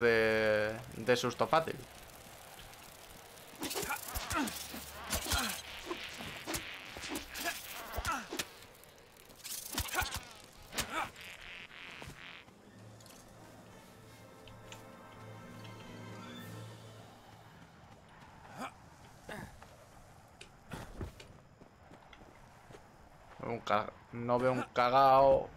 de, de susto fácil. No veo un cagao.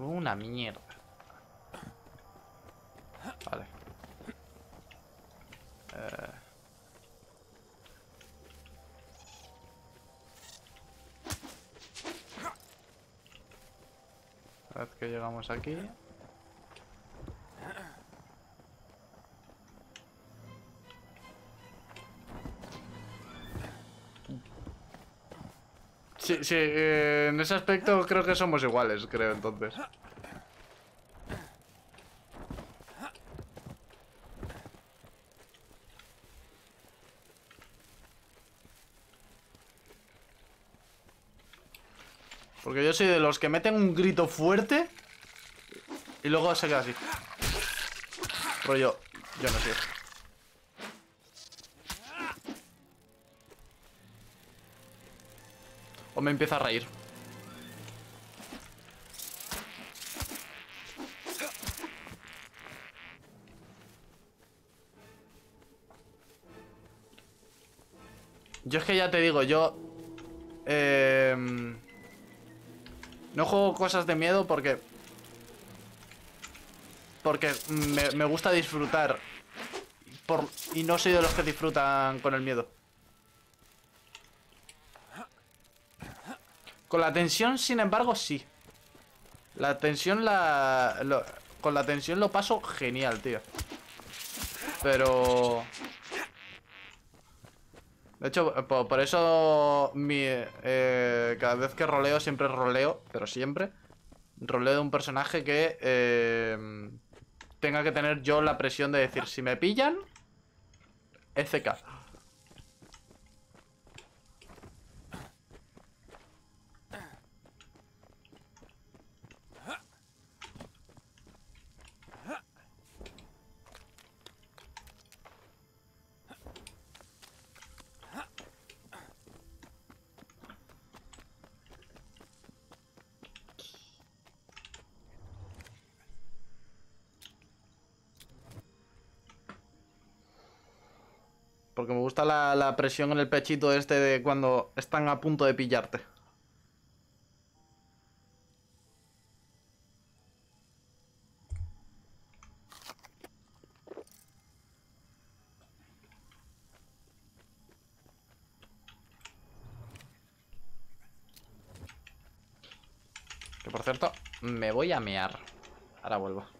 Una mierda. Vale. Eh. Una vez que llegamos aquí. Sí, sí, eh, en ese aspecto creo que somos iguales, creo entonces. Porque yo soy de los que meten un grito fuerte y luego se queda así. Rollo, yo no sé. O me empieza a reír. Yo es que ya te digo, yo... Eh, no juego cosas de miedo porque... Porque me, me gusta disfrutar. Por, y no soy de los que disfrutan con el miedo. Con la tensión, sin embargo, sí. La tensión la... con la tensión lo paso genial, tío. Pero... De hecho, por, eso eh, cada vez que roleo, siempre roleo, pero siempre, roleo de un personaje que eh, tenga que tener yo la presión de decir, si me pillan, FK. Porque me gusta la, presión en el pechito este de cuando están a punto de pillarte. Que por cierto, me voy a mear. Ahora vuelvo.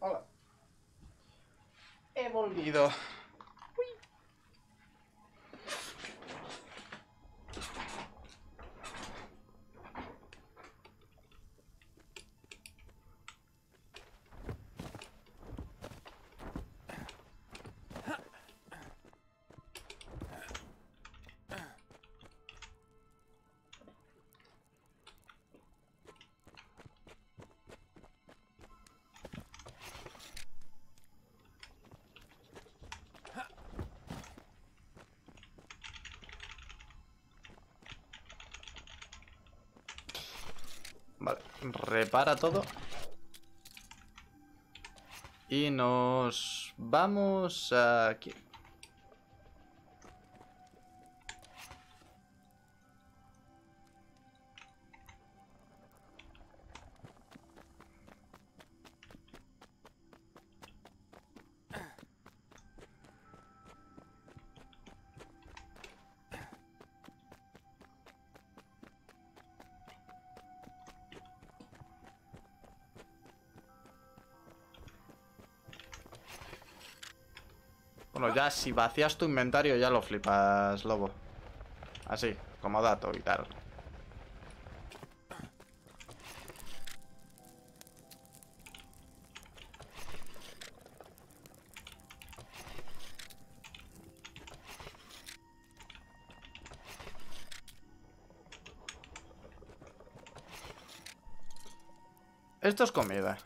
Hola. He volvido. Vale, repara todo. Y nos vamos aquí. Si vacías tu inventario ya lo flipas, lobo. Así, como dato y tal. Esto es comida.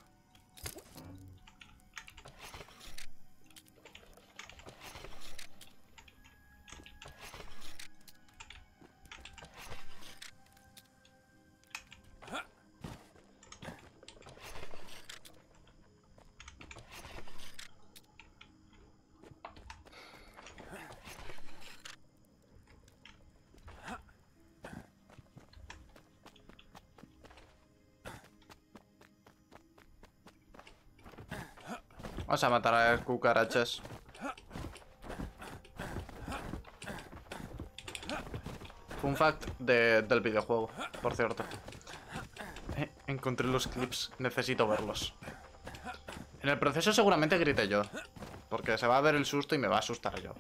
Vamos a matar a las cucarachas. Fun fact del videojuego, por cierto. Eh, encontré los clips, necesito verlos. En el proceso seguramente grité yo. Porque se va a ver el susto y me va a asustar yo.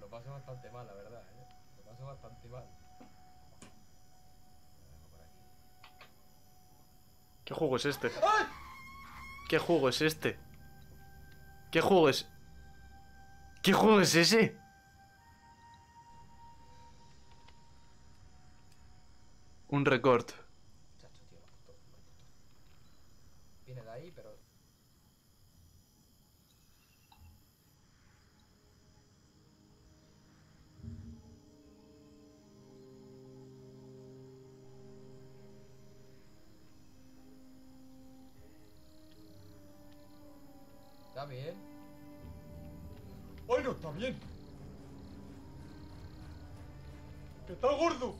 Lo paso bastante mal, la verdad, ¿eh? Lo paso bastante mal. ¿Qué juego es este? ¿Qué juego es este? ¿Qué juego es? ¿Qué juego es ese? Un récord. Está bien. ¡Ay, no está bien! ¡Que está gordo!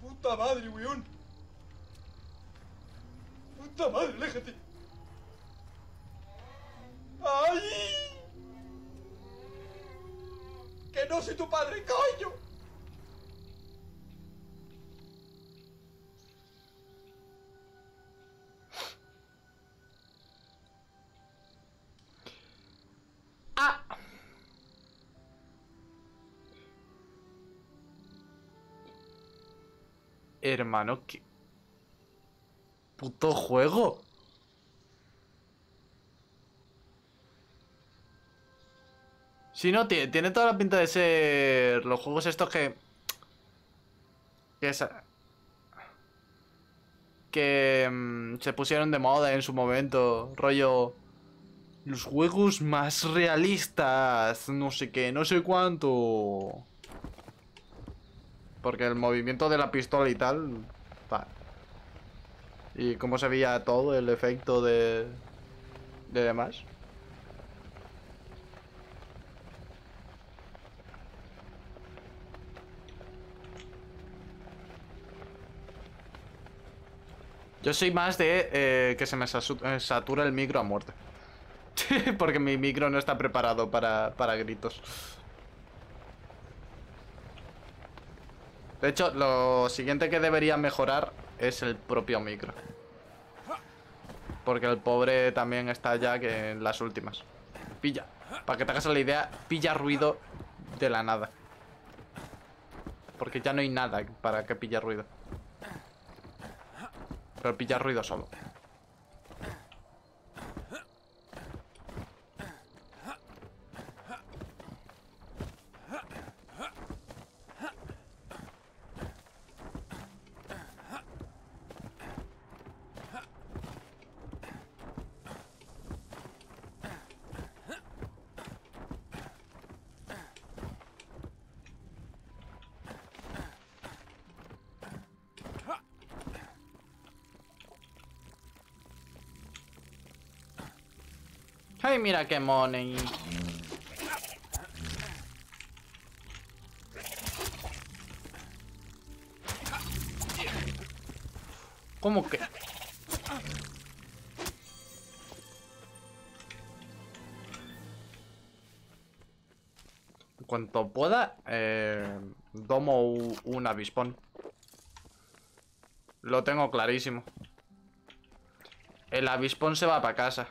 ¡Puta madre, weón! ¡Puta madre, aléjate! ¡Ay! ¡Que no soy tu padre, coño! Hermano, qué... Puto juego. Si no, tiene, tiene toda la pinta de ser los juegos estos que... Que, esa- que mm, se pusieron de moda en su momento, rollo... Los juegos más realistas, no sé qué, no sé cuánto. Porque el movimiento de la pistola y tal... Y cómo se veía todo, el efecto de... De demás. Yo soy más de eh, que se me eh, satura el micro a muerte. Porque mi micro no está preparado para, para gritos. De hecho, lo siguiente que debería mejorar es el propio micro. Porque el pobre también está ya que en las últimas. Pilla. Para que te hagas la idea, pilla ruido de la nada. Porque ya no hay nada para que pille ruido. Pero pilla ruido solo. Ay, mira qué money. ¿Cómo que? Cuanto pueda, eh, domo un avispón. Lo tengo clarísimo. El avispón se va para casa.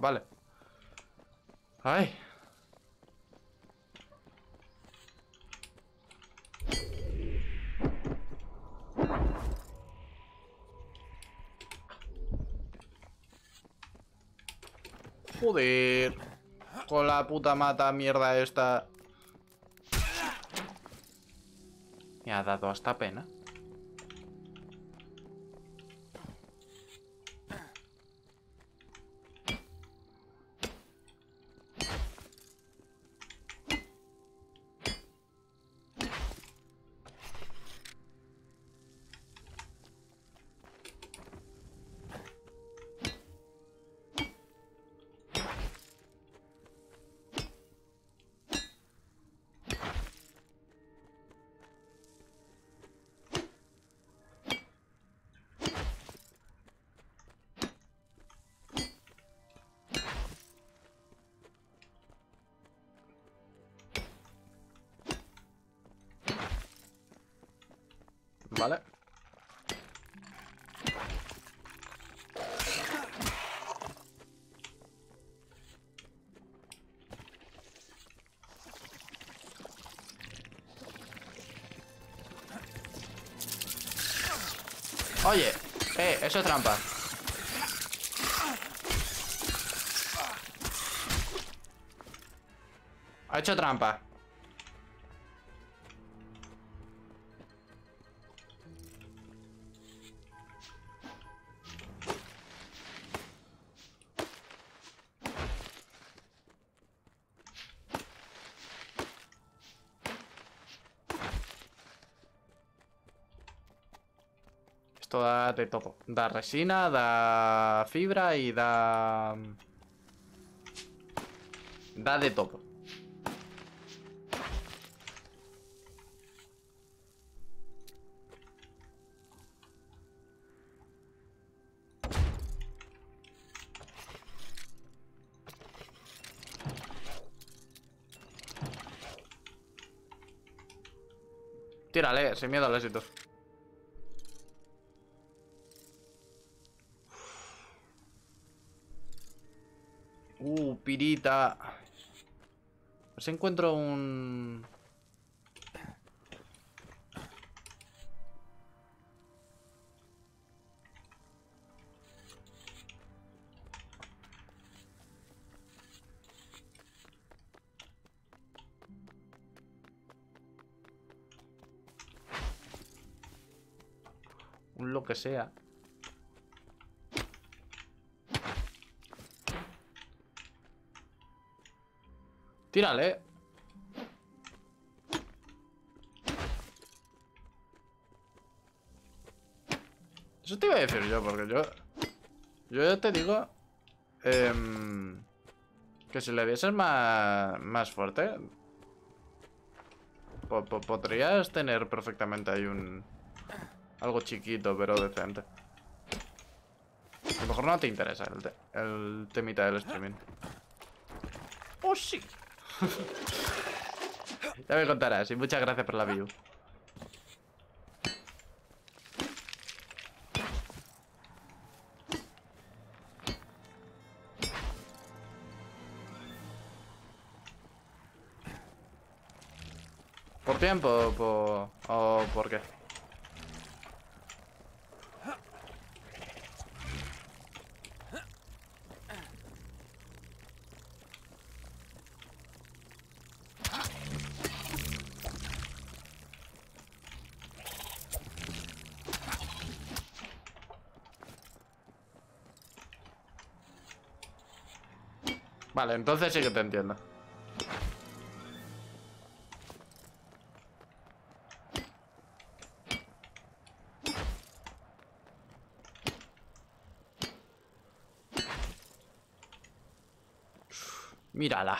Vale. Ay. Joder. Con la puta mata mierda esta. Me ha dado hasta pena. Vale. Oye, eh, eso es trampa. Ha hecho trampa. Esto da de todo. Da resina, da fibra y da... Da de todo. Tírale, sin miedo al éxito. Uh, pirita. Si encuentro un... Un lo que sea. Tírale. Eso te iba a decir yo, porque yo... Yo ya te digo... Em, que si le dieses más, más fuerte... Podrías tener perfectamente ahí un... Algo chiquito, pero decente. A lo mejor no te interesa el, te, el temita del streaming. ¡Oh, sí! Ya me contarás, y muchas gracias por la view. ¿Por tiempo o por, o por qué? Vale, entonces sí que te entiendo. Mírala.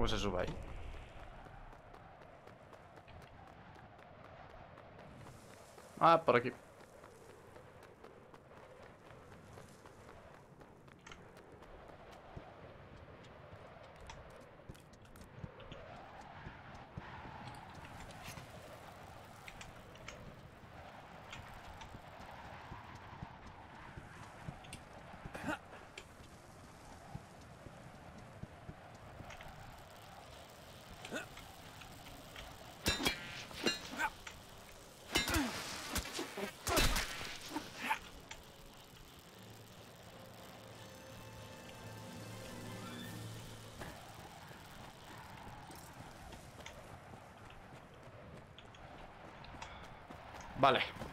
¿Cómo se sube ahí? Ah, por aquí. Vale.